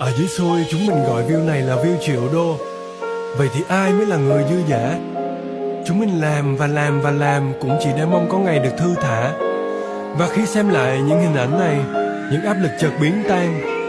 Ở dưới xôi, chúng mình gọi view này là view triệu đô. Vậy thì ai mới là người dư giả Chúng mình làm và làm và làm cũng chỉ để mong có ngày được thư thả. Và khi xem lại những hình ảnh này, Những áp lực chợt biến tan.